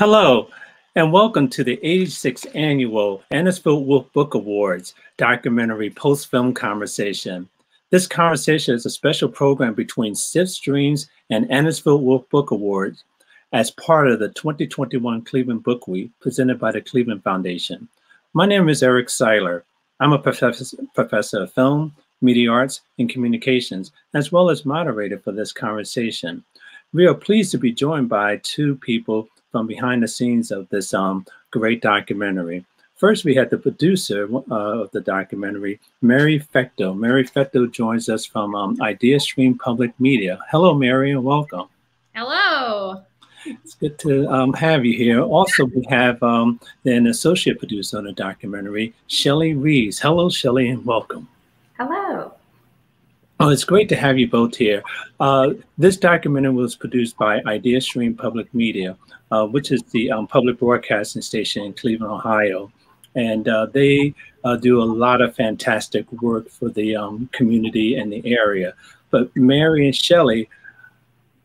Hello, and welcome to the 86th Annual Anisfield Wolf Book Awards documentary post-film conversation. This conversation is a special program between CIFF Streams and Anisfield Wolf Book Awards as part of the 2021 Cleveland Book Week presented by the Cleveland Foundation. My name is Eric Siler. I'm a professor of film, media arts, and communications, as well as moderator for this conversation. We are pleased to be joined by two people from behind the scenes of this um, great documentary. First, we had the producer uh, of the documentary, Mary Fecteau. Mary Fecteau joins us from um, IdeaStream Public Media. Hello, Mary, and welcome. Hello. It's good to um, have you here. Also, we have um, an associate producer on the documentary, Shelli Reeves. Hello, Shelli, and welcome. Hello. Oh, it's great to have you both here. Uh, this documentary was produced by IdeaStream Public Media, uh, which is the um, public broadcasting station in Cleveland, Ohio. And uh, they uh, do a lot of fantastic work for the um, community and the area. But Mary and Shelli,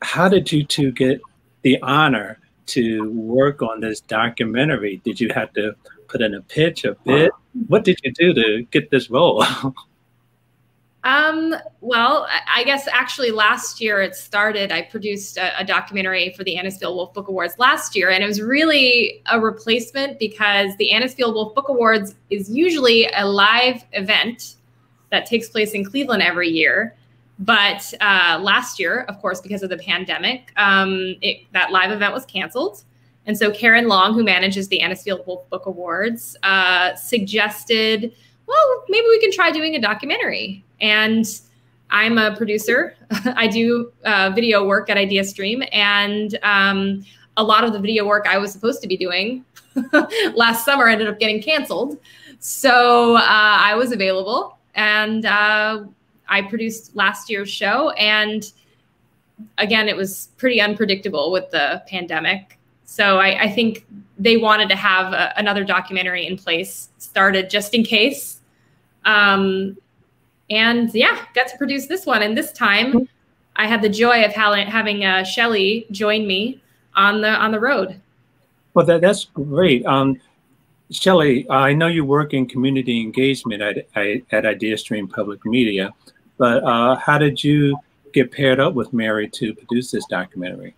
how did you two get the honor to work on this documentary? Did you have to put in a pitch, a bit? What did you do to get this role? Um, well, I guess actually last year it started. I produced a, a, documentary for the Anisfield Wolf Book Awards last year, and it was really a replacement because the Anisfield Wolf Book Awards is usually a live event that takes place in Cleveland every year. But uh, last year, of course, because of the pandemic, um, it, that live event was canceled. And so Karen Long, who manages the Anisfield Wolf Book Awards, uh, suggested well, maybe we can try doing a documentary. And I'm a producer. I do uh, video work at IdeaStream, and um, a lot of the video work I was supposed to be doing last summer ended up getting canceled. So uh, I was available, and uh, I produced last year's show. And again, it was pretty unpredictable with the pandemic. So I, I think they wanted to have a, another documentary in place started just in case. Um, and yeah, got to produce this one. And this time, I had the joy of having uh, Shelli join me on the on the road. Well, that, that's great. Um, Shelli, I know you work in community engagement at, at IdeaStream Public Media, but uh, how did you get paired up with Mary to produce this documentary?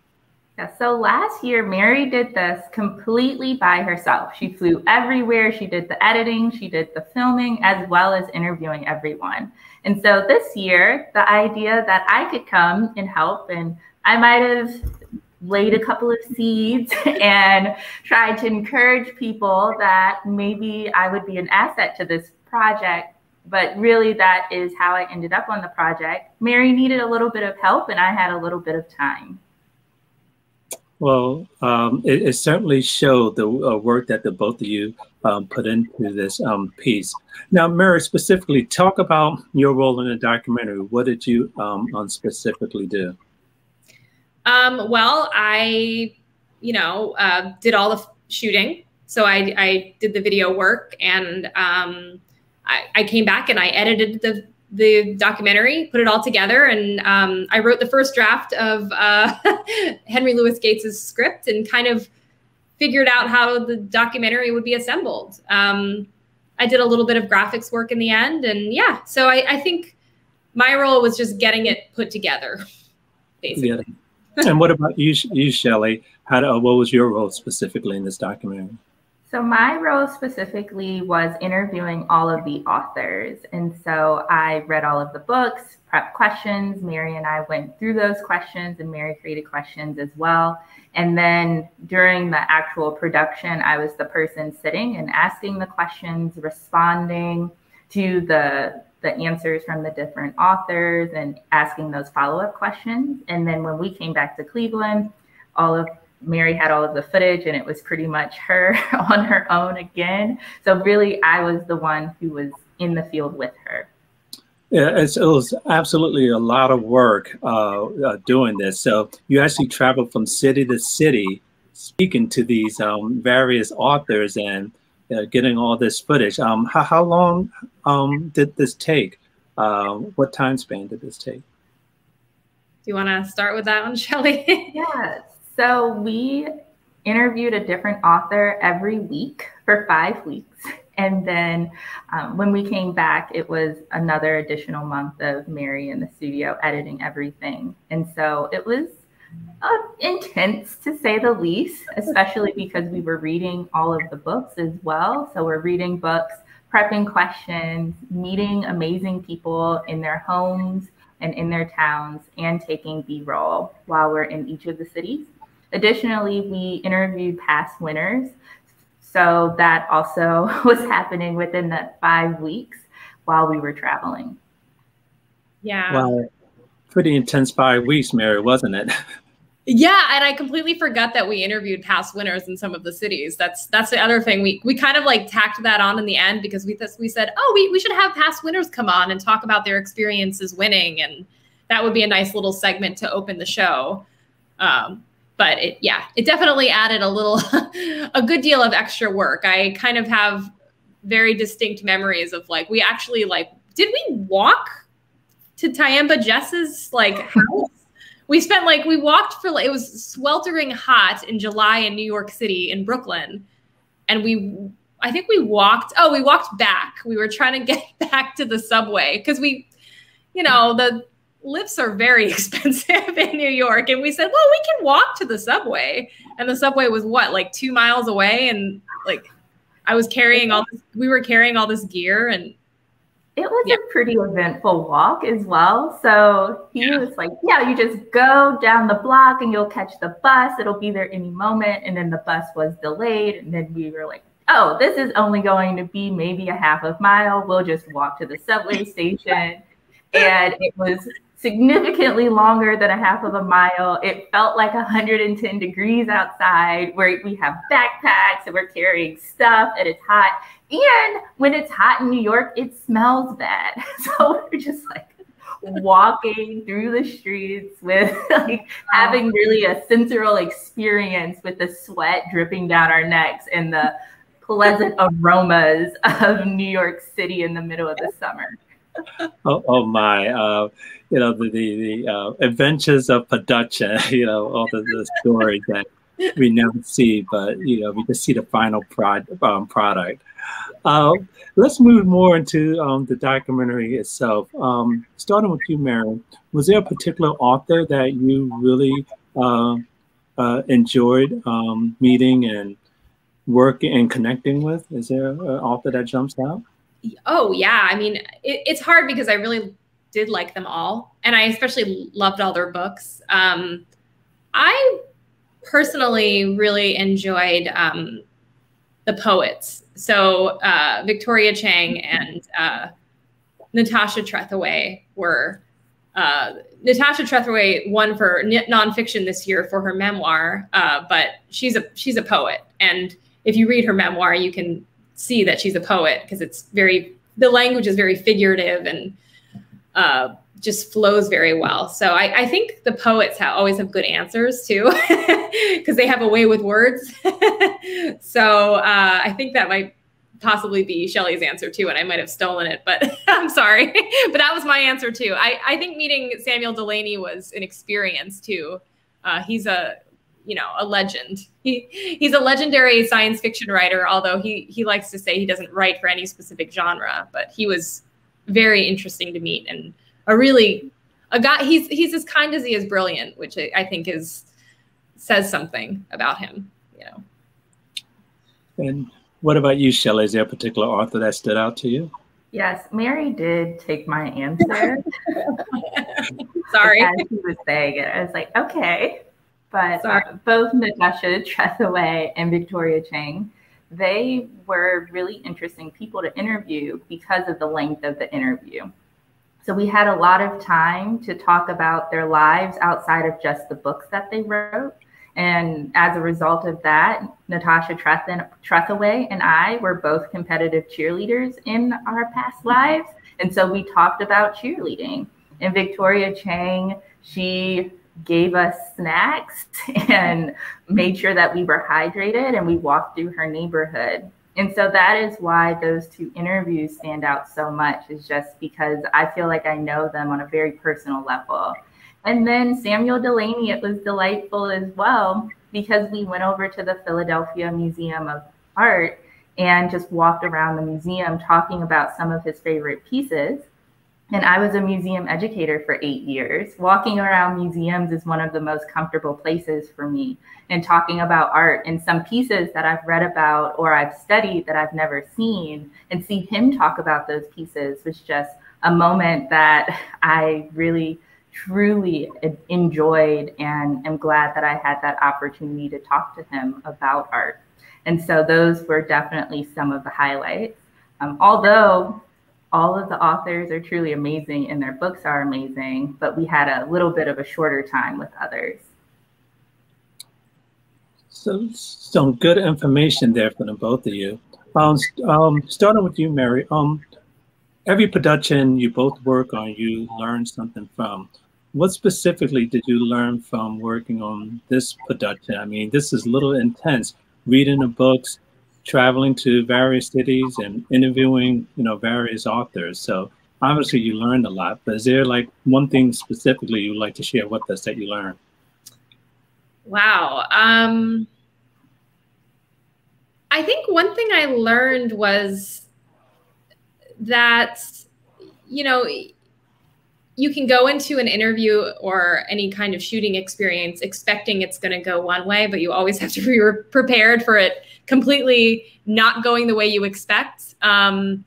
Yeah, so last year, Mary did this completely by herself. She flew everywhere. She did the editing, she did the filming, as well as interviewing everyone. And so this year, the idea that I could come and help, and I might have laid a couple of seeds and tried to encourage people that maybe I would be an asset to this project. But really, that is how I ended up on the project. Mary needed a little bit of help, and I had a little bit of time. Well, um, it, it, certainly showed the uh, work that the both of you um, put into this um, piece. Now, Mary, specifically, talk about your role in the documentary. What did you um, specifically do? Um, well, I, you know, uh, did all the shooting. So I, I did the video work, and um, I, I came back and I edited the the documentary, put it all together, and um, I wrote the first draft of uh, Henry Louis Gates's script and kind of figured out how the documentary would be assembled. Um, I did a little bit of graphics work in the end, and yeah, so I, I think my role was just getting it put together, basically. Yeah. and what about you, you Shelli? How what was your role specifically in this documentary? So, my role specifically was interviewing all of the authors. And so I read all of the books, prep questions. Mary and I went through those questions, and Mary created questions as well. And then during the actual production, I was the person sitting and asking the questions, responding to the the answers from the different authors and asking those follow-up questions. And then when we came back to Cleveland, all of Mary had all of the footage and it was pretty much her on her own again. So really, I was the one who was in the field with her. Yeah, it was absolutely a lot of work uh, uh, doing this. So you actually traveled from city to city, speaking to these um, various authors and uh, getting all this footage. Um, how, how long um, did this take? Uh, what time span did this take? Do you want to start with that one, Shelli? yes. So we interviewed a different author every week for five weeks. And then um, when we came back, it was another additional month of Mary in the studio editing everything. And so it was uh, intense to say the least, especially because we were reading all of the books as well. So we're reading books, prepping questions, meeting amazing people in their homes and in their towns, and taking B roll while we're in each of the cities. Additionally, we interviewed past winners. So that also was happening within that five weeks while we were traveling. Yeah. Well, pretty intense five weeks, Mary, wasn't it? Yeah, and I completely forgot that we interviewed past winners in some of the cities. That's that's the other thing. We we kind of like tacked that on in the end because we we said, oh, we we should have past winners come on and talk about their experiences winning, and that would be a nice little segment to open the show. Um, but it yeah, it definitely added a little, a good deal of extra work. I kind of have very distinct memories of like we actually like did we walk to Tyehimba Jess's like house? we spent like we walked for like it was sweltering hot in July in New York City in Brooklyn, and we I think we walked. Oh, we walked back. We were trying to get back to the subway because we, you know, the lifts are very expensive in New York, and we said, well, we can walk to the subway, and the subway was what like two miles away, and like I was carrying all this. We were carrying all this gear, and it was yeah. a pretty eventful walk as well. So he yeah. was like, Yeah, you just go down the block and you'll catch the bus. It'll be there any moment. And then the bus was delayed. And then we were like, Oh, this is only going to be maybe a half a mile. We'll just walk to the subway station. and it was significantly longer than a half of a mile. It felt like 110 degrees outside where we have backpacks and we're carrying stuff and it's hot. And when it's hot in New York, it smells bad. So we're just like walking through the streets with like having really a sensorial experience with the sweat dripping down our necks and the pleasant aromas of New York City in the middle of the summer. Oh, oh my. Uh, you know, the, the, the uh, adventures of production, you know, all the, the stories that we never see, but, you know, we just see the final prod, um, product. Uh, let's move more into um, the documentary itself. Um, starting with you, Mary, was there a particular author that you really uh, uh, enjoyed um, meeting and working and connecting with? Is there an author that jumps out? Oh yeah, I mean it, it's hard because I really did like them all, and I especially loved all their books. Um, I personally really enjoyed um, the poets. So uh, Victoria Chang and uh, Natasha Trethewey were. Uh, Natasha Trethewey won for nonfiction this year for her memoir, uh, but she's a she's a poet, and if you read her memoir, you can see that she's a poet because it's very the language is very figurative and uh, just flows very well. So I, I think the poets have, always have good answers too, because they have a way with words. so uh, I think that might possibly be Shelli's answer too, and I might have stolen it, but I'm sorry. but that was my answer too. I, I think meeting Samuel Delany was an experience too. Uh, he's a you know a legend. He he's a legendary science fiction writer, although he he likes to say he doesn't write for any specific genre. But he was very interesting to meet and a really a guy. He's he's as kind as he is brilliant, which I, I think is says something about him. You know. And what about you, Shelli? Is there a particular author that stood out to you? Yes, Mary did take my answer. Sorry. As he was saying it, I was like, okay. But uh, both Natasha Trethewey and Victoria Chang, they were really interesting people to interview because of the length of the interview. So we had a lot of time to talk about their lives outside of just the books that they wrote. And as a result of that, Natasha Trethewey and I were both competitive cheerleaders in our past lives. And so we talked about cheerleading. And Victoria Chang, she gave us snacks and made sure that we were hydrated and we walked through her neighborhood. And so that is why those two interviews stand out so much, is just because I feel like I know them on a very personal level. And then Samuel Delany, it was delightful as well because we went over to the Philadelphia Museum of Art and just walked around the museum talking about some of his favorite pieces. And I was a museum educator for eight years. Walking around museums is one of the most comfortable places for me. And talking about art and some pieces that I've read about or I've studied that I've never seen, and see him talk about those pieces was just a moment that I really, truly enjoyed and am glad that I had that opportunity to talk to him about art. And so those were definitely some of the highlights. Um, although all of the authors are truly amazing and their books are amazing, but we had a little bit of a shorter time with others. So some good information there from both of you. Um, um, starting with you, Mary. Um, every production you both work on, you learn something from. What specifically did you learn from working on this production? I mean, this is a little intense reading the books, traveling to various cities and interviewing, you know, various authors. So obviously you learned a lot, but is there like one thing specifically you'd like to share with us that you learned? Wow. Um, I think one thing I learned was that, you know, you can go into an interview or any kind of shooting experience expecting it's going to go one way, but you always have to be prepared for it completely not going the way you expect. Um,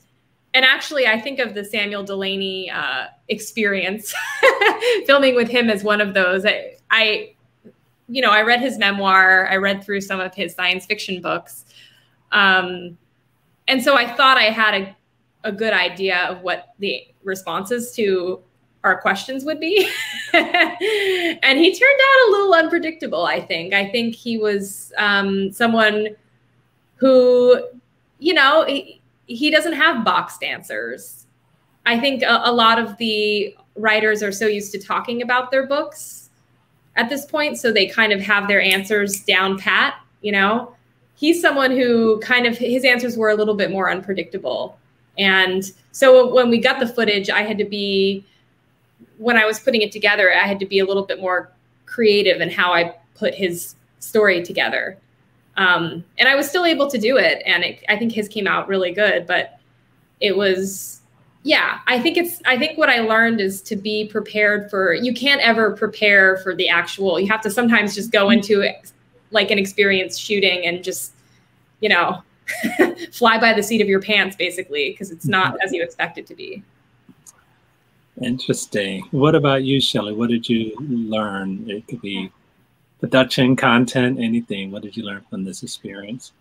and actually, I think of the Samuel Delany uh, experience, filming with him as one of those. I, I, you know, I read his memoir. I read through some of his science fiction books, um, and so I thought I had a, a good idea of what the responses to our questions would be. and he turned out a little unpredictable, I think. I think he was um, someone who, you know, he, he, doesn't have boxed answers. I think a, a lot of the writers are so used to talking about their books at this point, so they kind of have their answers down pat, you know. He's someone who kind of his answers were a little bit more unpredictable. And so when we got the footage, I had to be when I was putting it together, I had to be a little bit more creative in how I put his story together. Um, and I was still able to do it. And it, I think his came out really good, but it was, yeah, I think it's, I think what I learned is to be prepared for, you can't ever prepare for the actual, you have to sometimes just go into it like an experience shooting and just, you know, fly by the seat of your pants basically, because it's not as you expect it to be. Interesting. What about you, Shelli? What did you learn? It could be production, content, anything. What did you learn from this experience?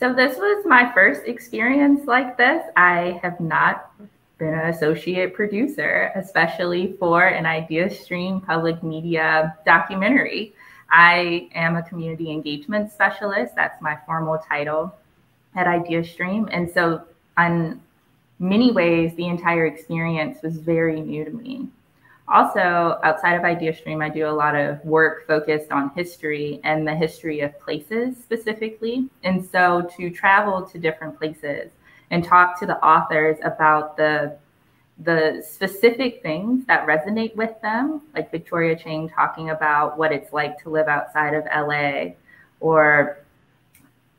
So this was my first experience like this. I have not been an associate producer, especially for an IdeaStream public media documentary. I am a community engagement specialist. That's my formal title at IdeaStream. And so on many ways, the entire experience was very new to me. Also, outside of IdeaStream, I do a lot of work focused on history and the history of places specifically. And so to travel to different places and talk to the authors about the the specific things that resonate with them, like Victoria Chang talking about what it's like to live outside of LA, or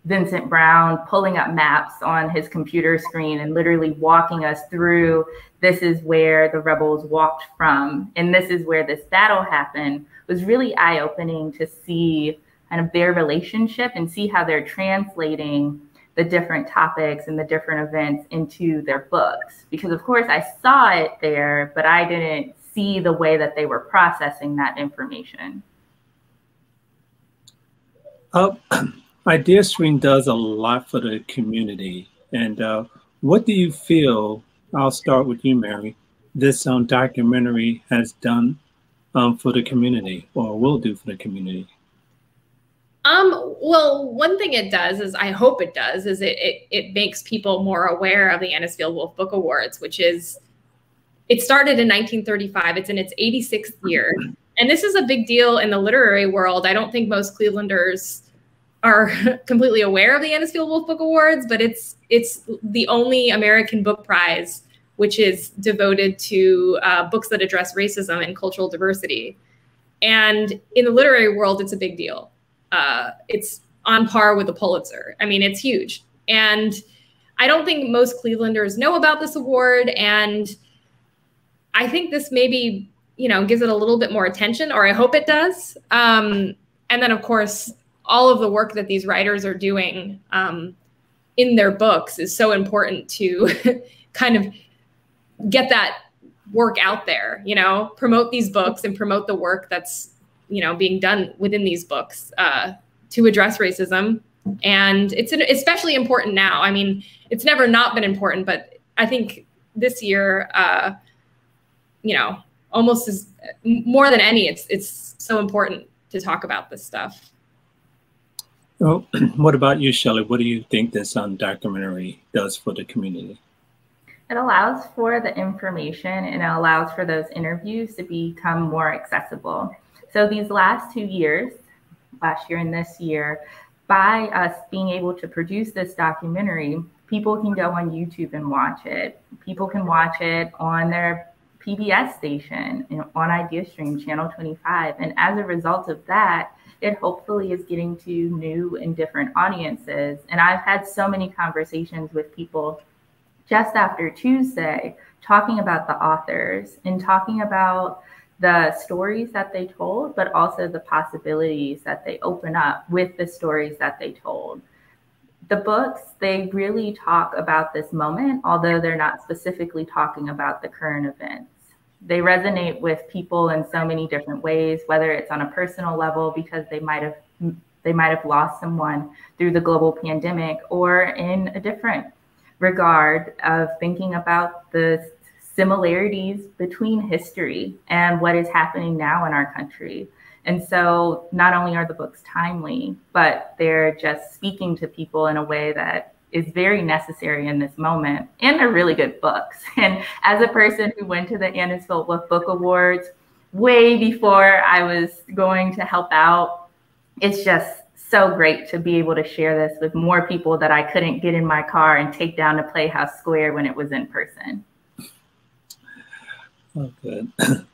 Vincent Brown pulling up maps on his computer screen and literally walking us through this is where the rebels walked from and this is where this battle happened was really eye opening to see kind of their relationship and see how they're translating the different topics and the different events into their books. Because, of course, I saw it there, but I didn't see the way that they were processing that information. Uh, IdeaStream does a lot for the community. And uh, what do you feel? I'll start with you, Mary. This um, documentary has done um, for the community, or will do for the community. Um, well, one thing it does is I hope it does is it, it it makes people more aware of the Anisfield Wolf Book Awards, which is it started in 1935. It's in its 86th year. And this is a big deal in the literary world. I don't think most Clevelanders are completely aware of the Anisfield Wolf Book Awards, but it's it's the only American book prize which is devoted to uh, books that address racism and cultural diversity. And in the literary world, it's a big deal. uh, it's on par with the Pulitzer. I mean, it's huge. And I don't think most Clevelanders know about this award. And I think this maybe, you know, gives it a little bit more attention, or I hope it does. Um, and then, of course, all of the work that these writers are doing um, in their books is so important to kind of get that work out there, you know, promote these books and promote the work that's, you know, being done within these books uh, to address racism. And it's especially important now. I mean, it's never not been important, but I think this year, uh, you know, almost as more than any, it's it's so important to talk about this stuff. Well, what about you, Shelli? What do you think this um, documentary does for the community? It allows for the information and it allows for those interviews to become more accessible. So these last two years, last year and this year, by us being able to produce this documentary, people can go on YouTube and watch it. People can watch it on their PBS station on IdeaStream Channel 25. And as a result of that, it hopefully is getting to new and different audiences. And I've had so many conversations with people just after Tuesday talking about the authors and talking about the stories that they told, but also the possibilities that they open up with the stories that they told. The books, they really talk about this moment, although they're not specifically talking about the current events. They resonate with people in so many different ways, whether it's on a personal level because they might have they might have lost someone through the global pandemic or in a different regard of thinking about the similarities between history and what is happening now in our country. And so not only are the books timely, but they're just speaking to people in a way that is very necessary in this moment. And they're really good books. And as a person who went to the Anisfield Book Awards way before I was going to help out, it's just so great to be able to share this with more people that I couldn't get in my car and take down to Playhouse Square when it was in person. Oh, good.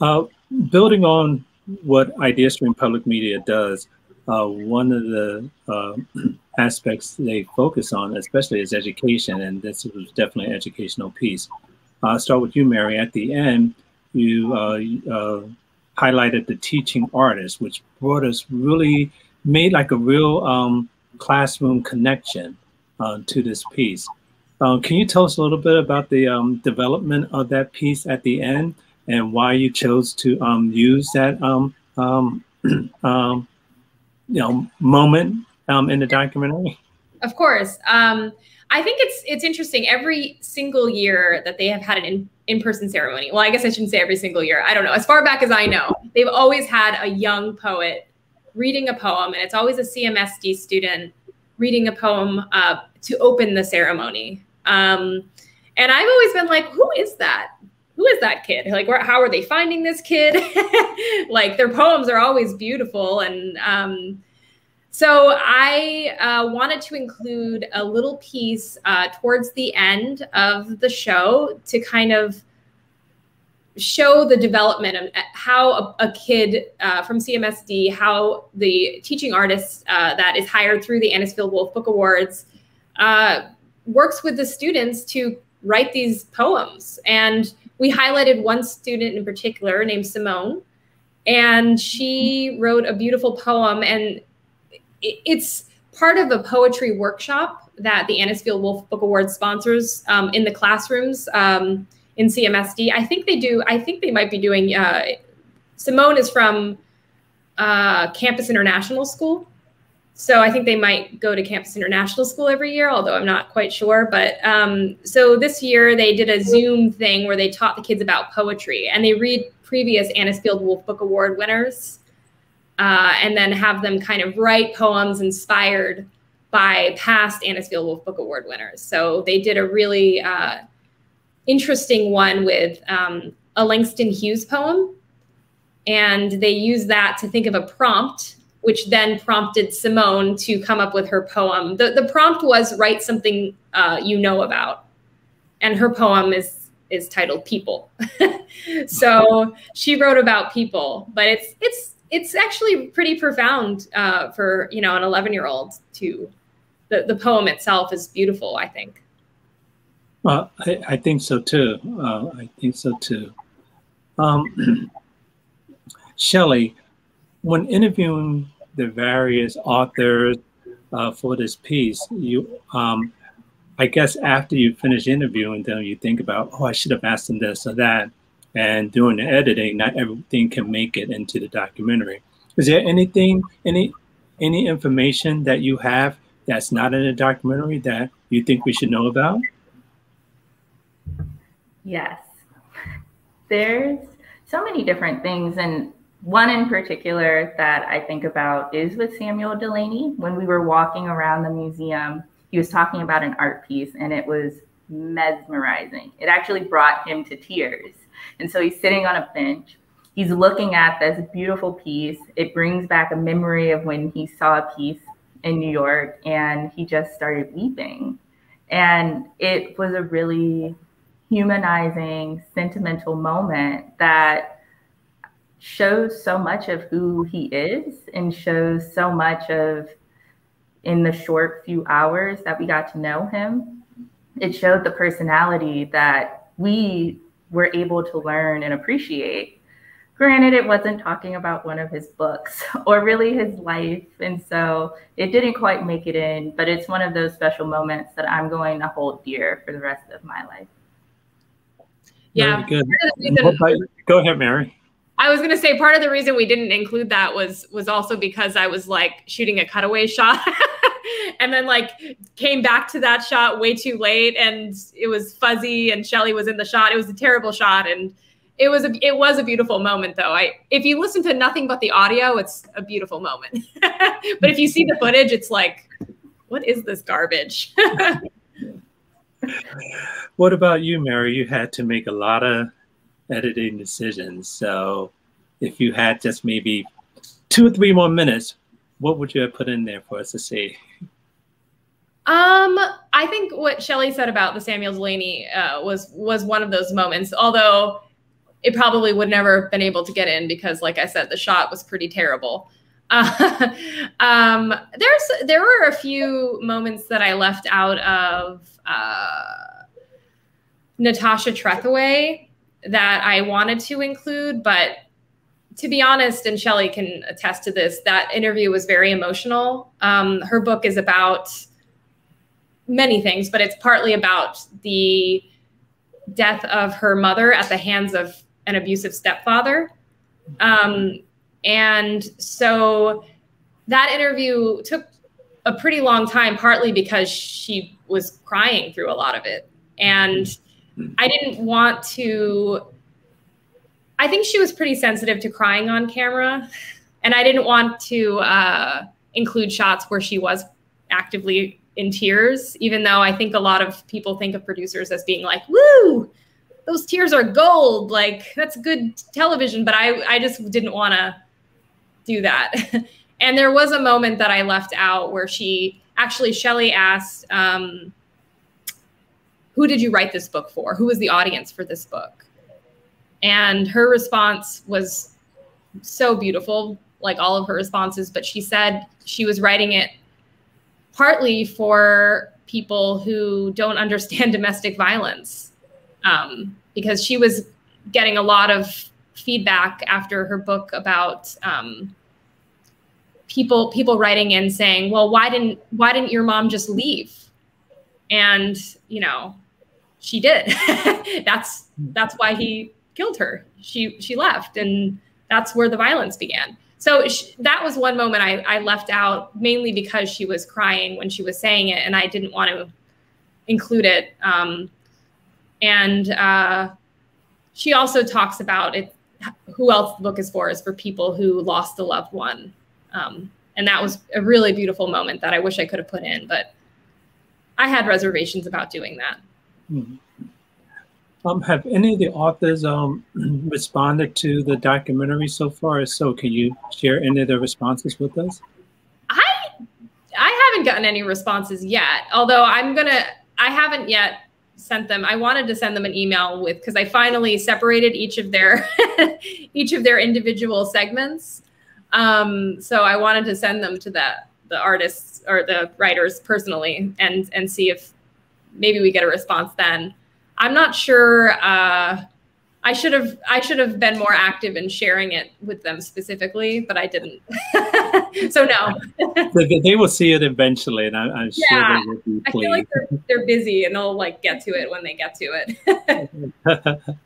Uh, building on what IdeaStream Public Media does, uh, one of the uh, aspects they focus on, especially is education, and this was definitely an educational piece. I'll start with you, Mary. At the end, you uh, uh, highlighted the teaching artist, which brought us really made like a real um, classroom connection uh, to this piece. Uh, can you tell us a little bit about the um, development of that piece at the end and why you chose to um, use that um, um, um, you know moment in the documentary? Of course. I think it's it's interesting. Every single year that they have had an in, in-person ceremony. Well, I guess I shouldn't say every single year. I don't know. As far back as I know, they've always had a young poet reading a poem, and it's always a CMSD student reading a poem uh, to open the ceremony. Um, and I've always been like, who is that? Who is that kid? Like, where, how are they finding this kid? like, their poems are always beautiful. And um, so I uh, wanted to include a little piece uh, towards the end of the show to kind of show the development of uh, how a, a kid uh, from CMSD, how the teaching artist uh, that is hired through the Anisfield Wolf Book Awards uh, works with the students to write these poems. And we highlighted one student in particular named Simone, and she wrote a beautiful poem. And it's part of a poetry workshop that the Anisfield Wolf Book Award sponsors um, in the classrooms. Um, in CMSD. I think they do. I think they might be doing. Uh, Simone is from uh, Campus International School, so I think they might go to Campus International School every year. Although I'm not quite sure. But um, so this year they did a Zoom thing where they taught the kids about poetry and they read previous Anisfield Wolf Book Award winners, uh, and then have them kind of write poems inspired by past Anisfield Wolf Book Award winners. So they did a really uh, interesting one with um, a Langston Hughes poem. And they used that to think of a prompt, which then prompted Simone to come up with her poem. The, the prompt was write something uh, you know about. And her poem is is titled People. so she wrote about people, but it's it's it's actually pretty profound uh, for you know an 11 year old to the, the poem itself is beautiful i think well i, I think so too uh, i think so too um, shelli when interviewing the various authors uh, for this piece you um, i guess after you finish interviewing them you think about oh i should have asked them this or that and doing the editing, not everything can make it into the documentary. Is there anything, any, any information that you have that's not in the documentary that you think we should know about? Yes. There's so many different things. And one in particular that I think about is with Samuel Delany. When we were walking around the museum, he was talking about an art piece and it was mesmerizing. It actually brought him to tears. And so he's sitting on a bench. He's looking at this beautiful piece. It brings back a memory of when he saw a piece in New York and he just started weeping. And it was a really humanizing, sentimental moment that shows so much of who he is and shows so much of in the short few hours that we got to know him. It showed the personality that we were able to learn and appreciate. Granted, it wasn't talking about one of his books or really his life. And so it didn't quite make it in, but it's one of those special moments that I'm going to hold dear for the rest of my life. Yeah. Good. Go ahead, Mary. I was gonna say part of the reason we didn't include that was was also because I was like shooting a cutaway shot and then like came back to that shot way too late and it was fuzzy and Shelli was in the shot. It was a terrible shot and it was a it was a beautiful moment though. I if you listen to nothing but the audio, it's a beautiful moment. but if you see the footage, it's like, what is this garbage? what about you, Mary? You had to make a lot of editing decisions. So if you had just maybe two or three more minutes, what would you have put in there for us to see? Um, I think what Shelli said about the Samuel Delany uh, was was one of those moments. Although it probably would never have been able to get in because, like I said, the shot was pretty terrible. Uh, um, there's there were a few moments that I left out of uh, Natasha Trethewey that I wanted to include, but to be honest, and Shelli can attest to this, that interview was very emotional. Um, her book is about many things, but it's partly about the death of her mother at the hands of an abusive stepfather. Um, and so that interview took a pretty long time, partly because she was crying through a lot of it. And I didn't want to, I think she was pretty sensitive to crying on camera. And I didn't want to uh, include shots where she was actively in tears, even though I think a lot of people think of producers as being like, woo, those tears are gold. Like that's good television. But I, I just didn't want to do that. and there was a moment that I left out where she actually, Shelli asked, um, who did you write this book for? Who was the audience for this book? And her response was so beautiful, like all of her responses, but she said she was writing it partly for people who don't understand domestic violence um, because she was getting a lot of feedback after her book about um, people people writing in saying well why didn't why didn't your mom just leave and you know she did. That's that's why he killed her. She she left and that's where the violence began. So that was one moment I, I left out mainly because she was crying when she was saying it and i didn't want to include it. Um, and uh, she also talks about it who else the book is for is for people who lost a loved one. Um, and that was a really beautiful moment that i wish i could have put in but i had reservations about doing that mm-hmm. Um, have any of the authors um, responded to the documentary so far? So, can you share any of the responses with us? I I haven't gotten any responses yet. Although I'm gonna, I haven't yet sent them. I wanted to send them an email with because I finally separated each of their each of their individual segments. Um, so I wanted to send them to the the artists or the writers personally and and see if maybe we get a response then. I'm not sure. Uh, I should have I should have been more active in sharing it with them specifically, but I didn't. so no. they, they, will see it eventually, and I, am yeah, sure they will. I feel like they're, they're busy, and they'll like get to it when they get to it.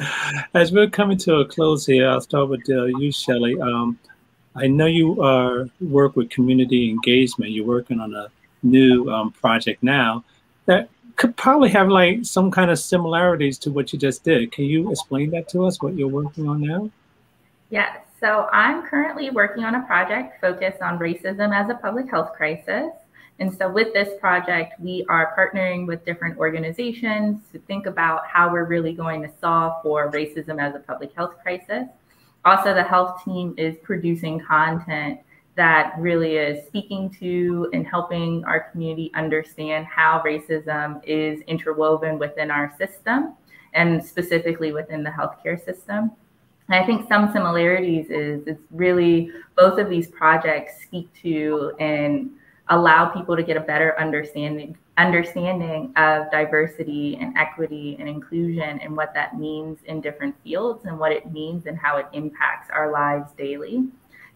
As we're coming to a close here, I'll start with uh, you, Shelli. Um, I know you uh, work with community engagement. You're working on a new um, project now that could probably have like some kind of similarities to what you just did. Can you explain that to us, what you're working on now? Yes. So I'm currently working on a project focused on racism as a public health crisis. And so with this project, we are partnering with different organizations to think about how we're really going to solve for racism as a public health crisis. Also, the health team is producing content that really is speaking to and helping our community understand how racism is interwoven within our system and specifically within the healthcare system. And I think some similarities is it's really both of these projects speak to and allow people to get a better understanding understanding of diversity and equity and inclusion and what that means in different fields and what it means and how it impacts our lives daily.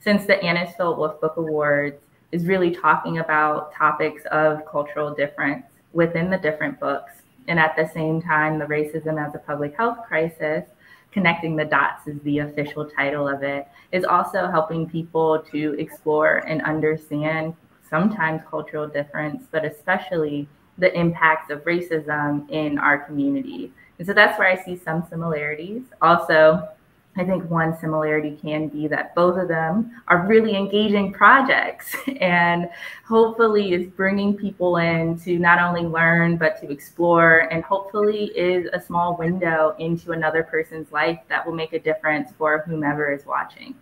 Since the Anisfield Wolf Book Awards is really talking about topics of cultural difference within the different books, and at the same time, the racism as a public health crisis, connecting the dots is the official title of it, is also helping people to explore and understand sometimes cultural difference, but especially the impacts of racism in our community. And so that's where I see some similarities. Also, I think one similarity can be that both of them are really engaging projects and hopefully is bringing people in to not only learn, but to explore, and hopefully is a small window into another person's life that will make a difference for whomever is watching.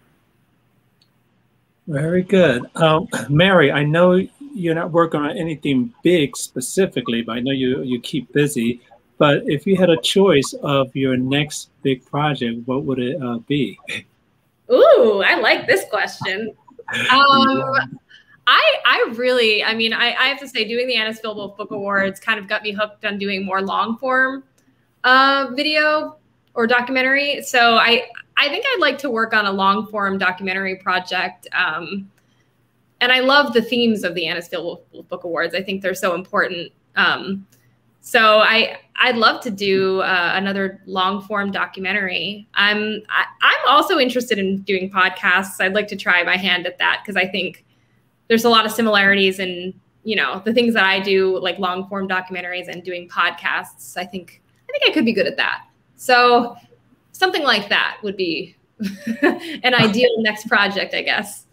Very good. Um, Mary, I know you're not working on anything big specifically, but I know you, you keep busy. But if you had a choice of your next big project, what would it uh, be? Ooh, I like this question. Um, I I really, I mean, I, I have to say, doing the Anisfield Wolf Book Awards kind of got me hooked on doing more long form uh, video or documentary. So I I think I'd like to work on a long form documentary project. Um, and I love the themes of the Anisfield Book Awards. I think they're so important. Um, so I I'd love to do uh, another long form documentary. I'm I, I'm also interested in doing podcasts. I'd like to try my hand at that because I think there's a lot of similarities in you know the things that I do, like long form documentaries and doing podcasts. I think I think I could be good at that. So something like that would be an ideal next project, I guess.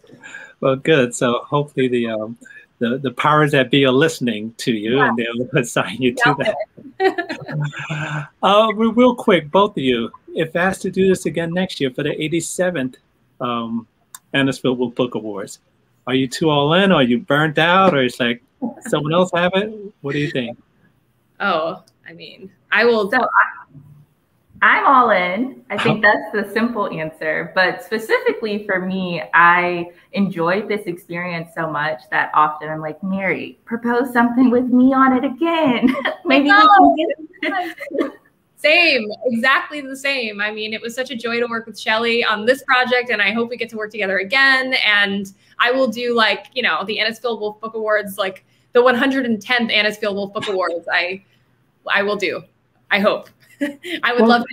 Well, good. So hopefully the um, the, the powers that be are listening to you yeah. and they'll assign you to that. uh, real quick, both of you, if asked to do this again next year for the 87th um, Anisfield Book Awards, are you two all in? Or are you burnt out? Or it's like someone else have it? What do you think? Oh, I mean, I will. I'm all in. I think that's the simple answer. But specifically for me, I enjoyed this experience so much that often I'm like, Mary, propose something with me on it again. Maybe no. we can get Same, exactly the same. I mean, it was such a joy to work with Shelli on this project, and I hope we get to work together again. And I will do like, you know, the Anisfield Wolf Book Awards, like the 110th Anisfield Wolf Book Awards. I I will do. I hope. I would well, love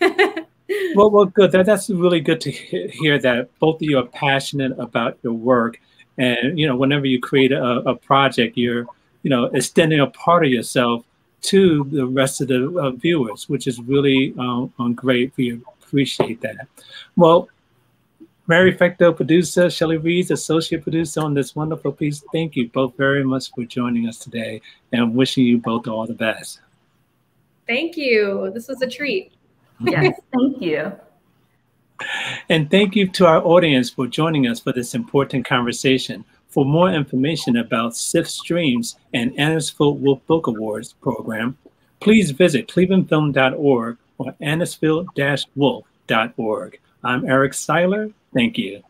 to. well, well, good. That, that's really good to hear that both of you are passionate about your work, and you know, whenever you create a, a project, you're you know extending a part of yourself to the rest of the uh, viewers, which is really um, great. We appreciate that. Well, Mary Fecteau, producer, Shelli Reeves, associate producer on this wonderful piece. Thank you both very much for joining us today and wishing you both all the best. Thank you. This was a treat. Yes, thank you. And thank you to our audience for joining us for this important conversation. For more information about CIFF Streams and Anisfield Wolf Book Awards program, please visit clevelandfilm.org or anisfield-wolf.org. I'm Eric Siler. Thank you.